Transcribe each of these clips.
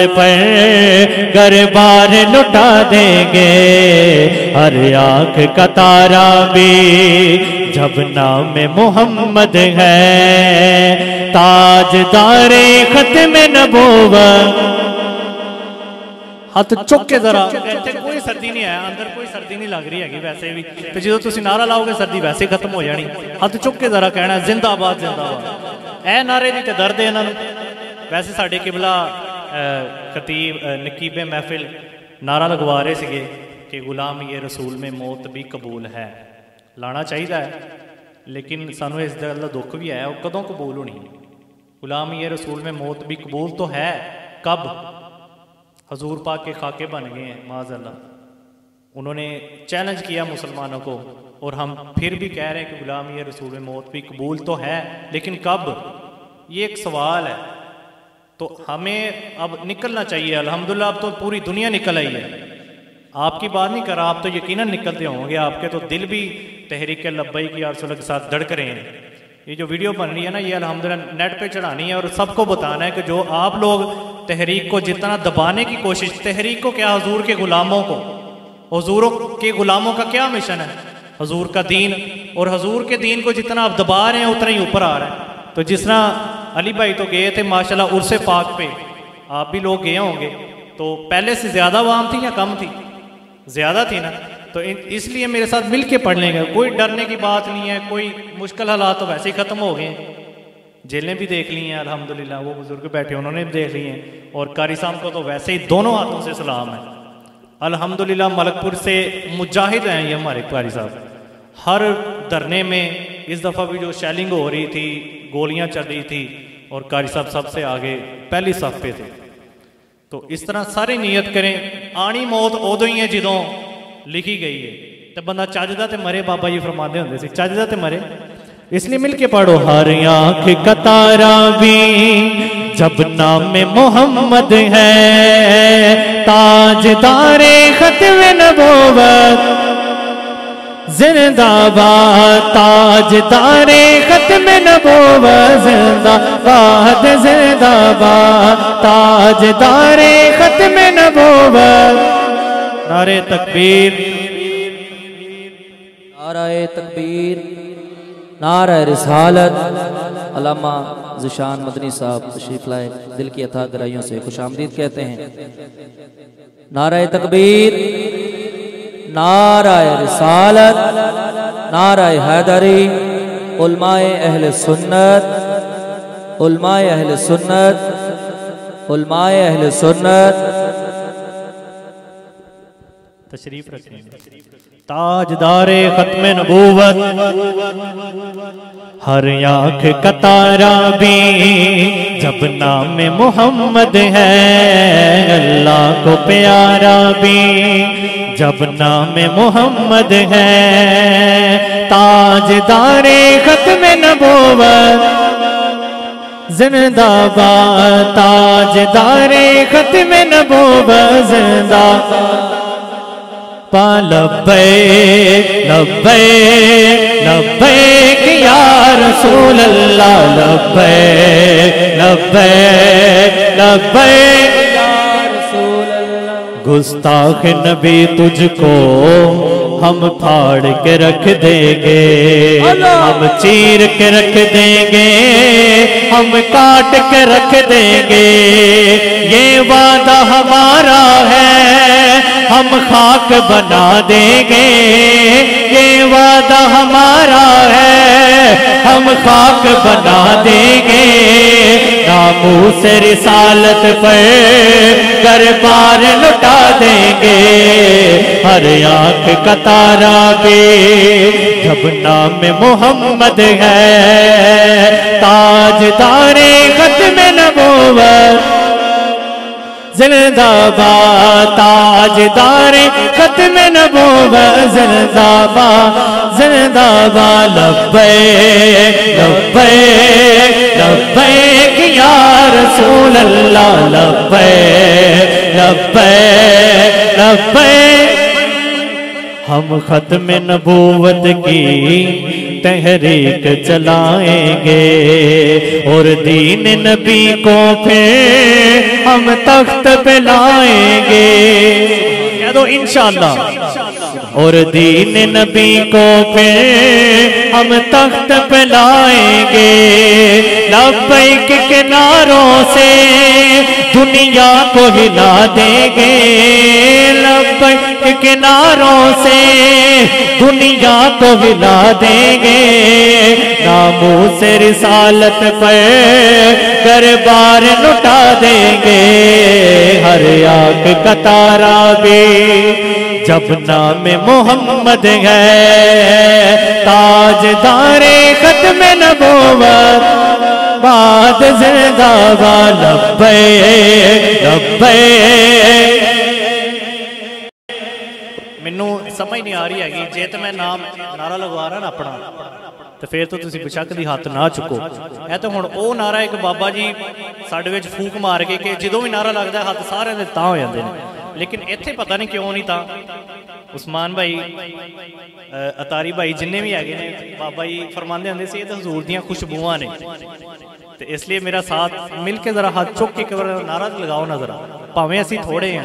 पर घर बार लुटा देंगे हर आंख का तारा भी जब नाम मोहम्मद है ताजदारे खत्म नबूवत ਹੱਥ ਚੁੱਕ ਕੇ ਜ਼ਰਾ ਇੱਥੇ ਕੋਈ ਸਰਦੀ ਨਹੀਂ ਹੈ ਅੰਦਰ ਕੋਈ ਸਰਦੀ ਨਹੀਂ ਲੱਗ ਰਹੀ ਹੈਗੀ ਵੈਸੇ ਵੀ ਤੇ ਜਦੋਂ ਤੁਸੀਂ ਨਾਰਾ ਲਾਓਗੇ ਸਰਦੀ ਵੈਸੇ ਖਤਮ ਹੋ ਜਾਣੀ ਹੱਥ ਚੁੱਕ ਕੇ ਜ਼ਰਾ ਕਹਿਣਾ ਜ਼ਿੰਦਾਬਾਦ ਜ਼ਿੰਦਾਬਾਦ ਇਹ ਨਾਰੇ ਦੀ ਤੇ ਦਰਦ ਹੈ ਇਹਨਾਂ ਨੂੰ ਵੈਸੇ ਸਾਡੇ ਕਿਬਲਾ खतीब नकीबे महफिल नारा लगवा रहे थे कि गुलाम ये रसूल में मौत भी कबूल है लाना चाहिए लेकिन सू इस गल का दुख भी है वह कदों कबूल होनी गुलाम ये रसूल में मौत भी कबूल तो है कब हजूर पा के खाके बन गए हैं माजल्ला उन्होंने चैलेंज किया मुसलमानों को और हम फिर भी कह रहे हैं कि गुलाम ये रसूल में मौत भी कबूल तो है लेकिन कब ये एक सवाल है तो हमें अब निकलना चाहिए अल्हम्दुलिल्लाह अब तो पूरी दुनिया निकल आई है। आपकी बात नहीं कर रहा, आप तो यकीनन निकलते होंगे, आपके तो दिल भी तहरीक लब्बई की अरसों के साथ धड़क रहे हैं। ये जो वीडियो बन रही है ना, ये अल्हम्दुलिल्लाह नेट पे चढ़ानी है और सबको बताना है कि जो आप लोग तहरीक को जितना दबाने की कोशिश, तहरीक को क्या हजूर के गुलामों को? हजूरों के गुलामों का क्या मिशन है? हजूर का दीन, और हजूर के दीन को जितना आप दबा रहे हैं, उतना ही ऊपर आ रहा है। तो जिस तरह अली भाई तो गए थे, माशाल्लाह उर्से पाक पे। आप भी लोग गए होंगे। तो पहले से ज़्यादा आवाम थी या कम थी? ज़्यादा थी ना? तो इसलिए मेरे साथ मिल के पढ़ लेंगे कोई डरने की बात नहीं है, कोई मुश्किल हालात तो वैसे ही ख़त्म हो गए जेलें भी देख ली हैं, अल्हम्दुलिल्लाह, वो बुज़ुर्ग बैठे उन्होंने भी देख ली हैं। और कारी साहब को तो वैसे ही दोनों हाथों से सलाम है। अल्हम्दुलिल्लाह, मलकपुर से मुजाहिद हैं ये हमारे कारी साहब। हर धरने में इस दफ़ा भी जो शैलिंग हो रही थी, गोलियाँ चल रही थी, और कारी साहब सबसे आगे पहली सफ पे थे। तो इस तरह सारी नीयत करें, आनी मौत उदों ही है जो लिखी गई है। तो बंदा चजदा तो मरे, बाबा जी फरमाते होंगे चजदा तो मरे। इसलिए मिलके पढ़ो हर आँख कतारा भी, जब नाम मोहम्मद है, ताजदारे खत्म नबूवत जिंदाबाद, ताजदारे खत्म नबूवत, जिंदाबाद जिंदाबाद, ताजदारे खत्म नबूवत। नारे तकबीर। नाराय तकबीर, नारा रिसालत। अलामा जिशान मदनी साहब तशरीफ़ लाए, दिल की अथा गराइयों से खुश आमदीद कहते हैं। नारा तकबीर। नाराय रिसालत, नाराय हैदरी, उलमाए अहल सुन्नत, उलमाए अहल सुन्नत, उलमाए अहल सुन्नत। तशरीफ़ रखेंगे ताजदारे खत्म नबूवत, हर आँख कतारा भी जब नाम मोहम्मद है, अल्लाह को प्यारा भी। जब नाम मोहम्मद है, ताजदारे खत्म नबूवत, जिंदाबाद, ताजदारे खत्म नबूवत, जिंदाबाद। लब्बे लब्बे लब्बे या रसूल अल्लाह लब्बे लब्बे गुस्ताख नबी तुझको हम फाड़ के रख देंगे। हम चीर के रख देंगे हम काट के रख देंगे। ये वादा हमारा हम खाक बना देंगे। ये वादा हमारा है, हम खाक बना देंगे। नामू से रिसालत पर कर पार लुटा देंगे। हर आँख का तारा जब नाम मोहम्मद है, ताजदारे खत्म नबूवत जिंदाबाद, ताजदारे खत्म नबूब जिंदाबाद जिंदाबाद लब्बे लब्बे लब्बे या रसूल अल्लाह लब्बे लब्बे लब्बे हम खत्म नबूवत की तहरीक चलाएँगे। और दीन नबी को फिर हम तख्त पे लाएँगे। दो इंशाल्लाह। और दीन नबी को फिर हम तख्त पे लाएँगे। लब्बैक के नारों से दुनिया को हिला देंगे। लब्बैक के नारों से दुनिया को हिला देंगे। नामों से रिसालत पर दरबार लुटा देंगे। हर आँख कतारा तारा भी जब नाम मोहम्मद है ताजदारे खत्म नबूवत बाद जिंदाबा लब्बे लब्बे ਮੈਨੂੰ ਸਮਝ ਨਹੀਂ ਆ ਰਹੀ ਹੈਗੀ ਜੇ ਤੇ ਮੈਂ ਨਾਮ ਨਾਰਾ ਲਗਵਾ ਰਹਾ ਨਾ ਆਪਣਾ ਤੇ ਫਿਰ ਤੋਂ ਤੁਸੀਂ ਬੇਸ਼ੱਕ ਦੀ ਹੱਥ ਨਾ ਚੁੱਕੋ ਇਹ ਤਾਂ ਹੁਣ ਉਹ ਨਾਰਾ ਇੱਕ ਬਾਬਾ ਜੀ ਸਾਡੇ ਵਿੱਚ ਫੂਕ ਮਾਰ ਕੇ ਕਿ ਜਦੋਂ ਵੀ ਨਾਰਾ ਲੱਗਦਾ ਹੱਥ ਸਾਰਿਆਂ ਦੇ ਤਾਂ ਹੋ ਜਾਂਦੇ ਨੇ ਲੇਕਿਨ ਇੱਥੇ ਪਤਾ ਨਹੀਂ ਕਿਉਂ ਨਹੀਂ ਤਾਂ ਉਸਮਾਨ ਭਾਈ ਅ, ਅਤਾਰੀ ਭਾਈ ਜਿੰਨੇ ਵੀ ਹੈਗੇ ਨੇ ਬਾਬਾ ਜੀ ਫਰਮਾਉਂਦੇ ਹੁੰਦੇ ਸੀ ਇਹ ਤਾਂ ਹਜ਼ੂਰ ਦੀਆਂ ਖੁਸ਼ਬੂਆਂ ਨੇ ਤੇ ਇਸ ਲਈ ਮੇਰਾ ਸਾਥ ਮਿਲ ਕੇ ਜ਼ਰਾ ਹੱਥ ਚੁੱਕ ਕੇ ਇੱਕ ਵਾਰ ਨਾਰਾ ਲਗਾਓ ਨਾ ਜ਼ਰਾ ਭਾਵੇਂ ਅਸੀਂ ਥੋੜੇ ਹਾਂ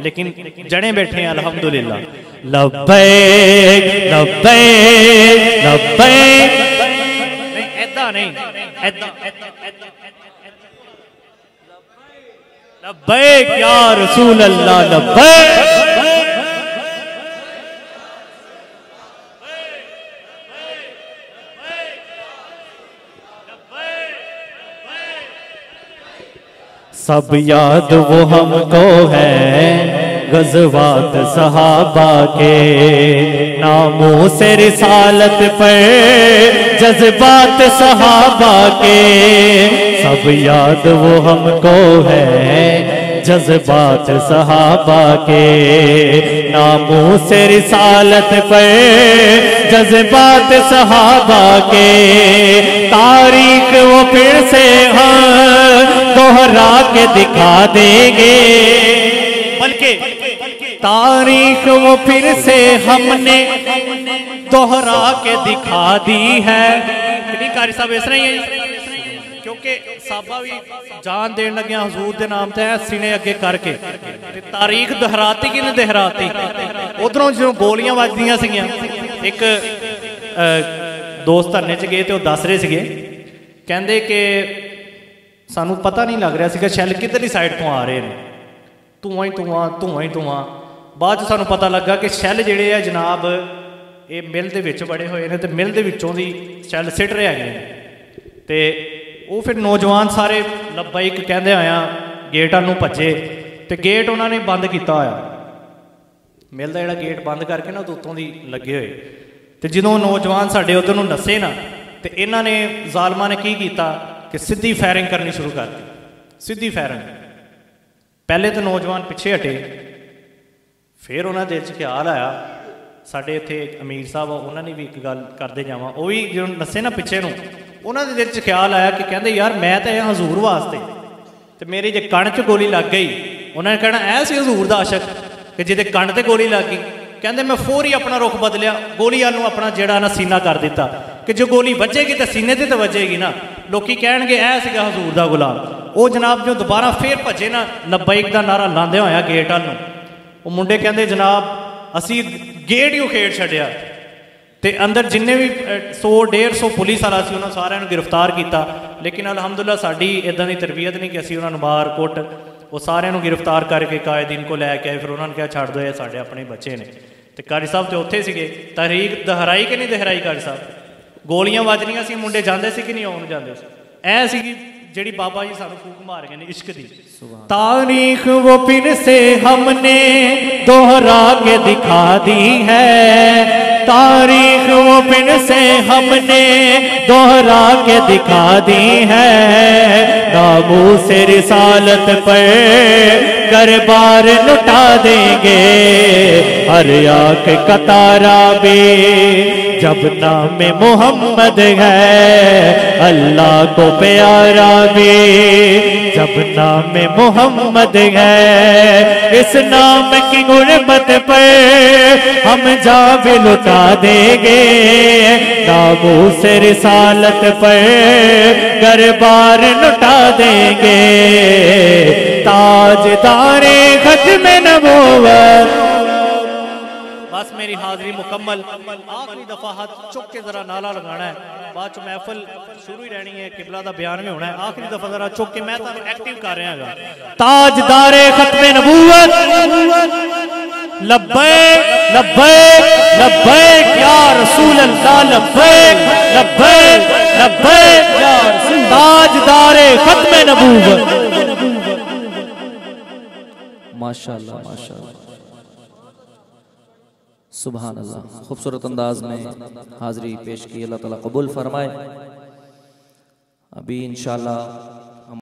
ਲੇਕਿਨ ਜਣੇ ਬੈਠੇ ਹਾਂ ਅਲਹਮਦੁਲਿਲਾ लब्बैक लब्बैक लब्बैक ਨਹੀਂ ਐਦਾਂ ਨਹੀਂ ਐਦਾਂ सब याद वो हमको है, गजवात सहाबा के। नामों से रिसालत पर जज्बात सहाबा के। सब याद वो हमको है जज्बात सहाबा के नामों से रिसालत पर जज्बात सहाबा के तारीख वो फिर से हाँ दोहरा के दिखा देंगे। बल्कि तारीख वो फिर से हमने दोहरा के दिखा दी है। कार्य साहब, इस रही है। ਕਿਉਂਕਿ ਸਾਬਾ ਵੀ ਜਾਨ ਦੇਣ ਲੱਗਿਆ ਹਜ਼ੂਰ ਦੇ ਨਾਮ ਤੇ ਐ ਸੀਨੇ ਅੱਗੇ ਕਰਕੇ। ਤੇ ਤਾਰੀਖ ਦੁਹਰਾਤੀ ਕਿ ਨਹੀਂ ਦੁਹਰਾਤੀ? ਉਧਰੋਂ ਜਦੋਂ ਗੋਲੀਆਂ ਵੱਜਦੀਆਂ ਸੀਗੀਆਂ, ਇੱਕ ਦੋਸਤ ਧਰਨੇ 'ਚ ਗਏ ਤੇ ਉਹ ਦੱਸ ਰਹੇ ਸੀਗੇ। ਕਹਿੰਦੇ ਕਿ ਸਾਨੂੰ ਪਤਾ ਨਹੀਂ ਲੱਗ ਰਿਹਾ ਸੀਗਾ, ਸ਼ੈਲ ਕਿੱਧਰਲੀ ਸਾਈਡ ਤੋਂ ਆ ਰਹੇ ਨੇ। ਧੂਆਂ ਹੀ ਧੂਆਂ ਧੂਆਂ ਹੀ ਧੂਆਂ। ਬਾਅਦ ਚ ਸਾਨੂੰ ਪਤਾ ਲੱਗਾ ਕਿ ਸ਼ੈਲ ਜਿਹੜੇ ਆ ਜਨਾਬ, ਇਹ ਮਿਲ ਦੇ ਵਿੱਚ ਬੜੇ ਹੋਏ ਨੇ ਤੇ ਮਿਲ ਦੇ ਵਿੱਚੋਂ ਦੀ ਸ਼ੈਲ ਸਿੱਟ ਰਹੇ ਹੈਗੇ ਨੇ। ਤੇ ਉਹ ਫਿਰ ਨੌਜਵਾਨ ਸਾਰੇ ਲੱਬਾਈਕ ਕਹਿੰਦੇ ਆਇਆ ਗੇਟਾਂ ਨੂੰ ਭੱਜੇ ਤੇ ਗੇਟ ਉਹਨਾਂ ਨੇ ਬੰਦ ਕੀਤਾ ਹੋਇਆ। ਮਿਲ ਦਾ ਜਿਹੜਾ ਗੇਟ ਬੰਦ ਕਰਕੇ ਨਾ ਉਹਦੇ ਉੱਤੋਂ ਦੀ ਲੱਗੇ ਹੋਏ। ਤੇ ਜਦੋਂ ਨੌਜਵਾਨ ਸਾਡੇ ਉਧਰ ਨੂੰ ਨੱਸੇ ਨਾ, ਤੇ ਇਹਨਾਂ ਨੇ ਜ਼ਾਲਮਾਂ ਨੇ ਕੀ ਕੀਤਾ ਕਿ ਸਿੱਧੀ ਫਾਇਰਿੰਗ ਕਰਨੀ ਸ਼ੁਰੂ ਕਰਤੀ ਸਿੱਧੀ ਫਾਇਰਿੰਗ। ਪਹਿਲੇ ਤਾਂ ਨੌਜਵਾਨ ਪਿੱਛੇ ਹਟੇ। ਫਿਰ ਉਹਨਾਂ ਦੇ ਦਿਲ 'ਚ ਖਿਆਲ ਆਇਆ। ਸਾਡੇ ਇੱਥੇ ਅਮੀਰ ਸਾਹਿਬ ਆ, ਉਹਨਾਂ ਨੇ ਵੀ ਇੱਕ ਗੱਲ ਕਰਦੇ ਜਾਵਾਂ। ਉਹ ਵੀ ਜਦੋਂ ਨੱਸੇ ਨਾ ਪਿੱਛੇ ਨੂੰ ਉਹਨਾਂ ਦੇ ਦਿਲ 'ਚ ਖਿਆਲ ਆਇਆ ਕਿ ਕਹਿੰਦੇ ਯਾਰ ਮੈਂ ਤਾਂ ਇਹ ਹਜ਼ੂਰ ਵਾਸਤੇ ਤੇ ਮੇਰੇ ਜੇ ਕੰਨ 'ਚ ਗੋਲੀ ਲੱਗ ਗਈ ਉਹਨਾਂ ਨੇ ਕਹਿਣਾ ਐ ਸੀ ਹਜ਼ੂਰ ਦਾ ਆਸ਼ਕ ਕਿ ਜਿਹਦੇ ਕੰਨ ਤੇ ਗੋਲੀ ਲੱਗ ਗਈ ਕਹਿੰਦੇ ਮੈਂ ਫੌਰੀ ਆਪਣਾ ਰੁਖ ਬਦਲਿਆ ਗੋਲੀਆਂ ਨੂੰ ਆਪਣਾ ਜਿਹੜਾ ਨਾ ਸੀਨਾ ਕਰ ਦਿੱਤਾ ਕਿ ਜੇ ਗੋਲੀ ਵੱਜੇਗੀ ਤਾਂ ਸੀਨੇ ਤੇ ਤਾਂ ਵੱਜੇਗੀ ਨਾ ਲੋਕੀ ਕਹਿਣਗੇ ਐ ਸੀਗਾ ਹਜ਼ੂਰ ਦਾ ਗੁਲਾਮ ਉਹ ਜਨਾਬ ਜੋ ਦੁਬਾਰਾ ਫੇਰ ਭੱਜੇ ਨਾ ਲਬੈਕ ਦਾ ਨਾਰਾ ਲਾਉਂਦੇ ਹੋਇਆ ਗੇਟ ਵੱਲ ਨੂੰ ਉਹ ਮੁੰਡੇ ਕਹਿੰਦੇ ਜਨਾਬ ਅਸੀਂ ਗੇਟ ਹੀ ਉਹ ਖੇਡ ਛੱਡਿਆ ਤੇ ਅੰਦਰ ਜਿੰਨੇ ਵੀ 100 150 ਪੁਲਿਸ ਵਾਲਾ ਸੀ ਉਹਨਾਂ ਸਾਰਿਆਂ ਨੂੰ ਗ੍ਰਿਫਤਾਰ ਕੀਤਾ ਲੇਕਿਨ ਅਲਹਮਦੁਲਿਲਾ ਸਾਡੀ ਇਦਾਂ ਦੀ ਤਰਬੀਅਤ ਨਹੀਂ ਕਿ ਅਸੀਂ ਉਹਨਾਂ ਨੂੰ ਮਾਰ ਕੁੱਟ ਉਹ ਸਾਰਿਆਂ ਨੂੰ ਗ੍ਰਿਫਤਾਰ ਕਰਕੇ ਕਾਇਦੀਨ ਕੋ ਲੈ ਕੇ ਆਏ ਫਿਰ ਉਹਨਾਂ ਨੂੰ ਕਿਹਾ ਛੱਡ ਦਿਓ ਇਹ ਸਾਡੇ ਆਪਣੇ ਬੱਚੇ ਨੇ ਤੇ ਕਾਰੀ ਸਾਹਿਬ ਤੇ ਉੱਥੇ ਸੀਗੇ ਤਹਿਰੀਕ ਦਹਰਾਈ ਕਿ ਨਹੀਂ ਦਹਰਾਈ ਕਾਰੀ ਸਾਹਿਬ ਗੋਲੀਆਂ ਵੱਜਣੀਆਂ ਸੀ ਮੁੰਡੇ ਜਾਂਦੇ ਸੀ ਕਿ ਨਹੀਂ ਆਉਣ ਜਾਂਦੇ ਸੀ ਐ ਸੀਗੀ ਜਿਹੜੀ ਬਾਬਾ ਜੀ ਸਾਨੂੰ ਫੂਕ ਮਾਰ ਗਏ ਨੇ ਇਸ਼ਕ ਦੀ तारीख वो फिर से हमने दोहरा के दिखा दी है तारीख वो फिर से हमने दोहरा के दिखा दी है। नामू से रिसालत पर कर बार लुटा देंगे। हर आँख कतारा भी जब नाम मोहम्मद है, अल्लाह को प्यारा भी। जब नाम मोहम्मद है। इस नाम की गुरबत पर हम जा भी लुटा देंगे। नामों से रिसालत पर गरबार लुटा देंगे। ताजदारे खत्म नबूवत। बस मेरी हाजिरी मुकम्मल। आखिरी दफ़ा हाथ चुक के जरा नाला लगाना है। बाद महफल शुरू ही रहनी है किबला दा बयान भी होना है आखिरी दफा जरा चुक के मैं ਤੁਹਾਨੂੰ एक्टिव कर रहा हां ताजदारे खत्म नबूवत लब्बैक लब्बैक लब्बैक या रसूल अल्लाह लब्बैक लब्बैक लब्बैक या रसूल ताजदारे खत्म नबूवत माशाल्लाह माशाल्लाह सुबहान अल्लाह खूबसूरत अंदाज में हाज़री पेश की अल्लाह ताला कबूल फरमाए अभी इंशाल्लाह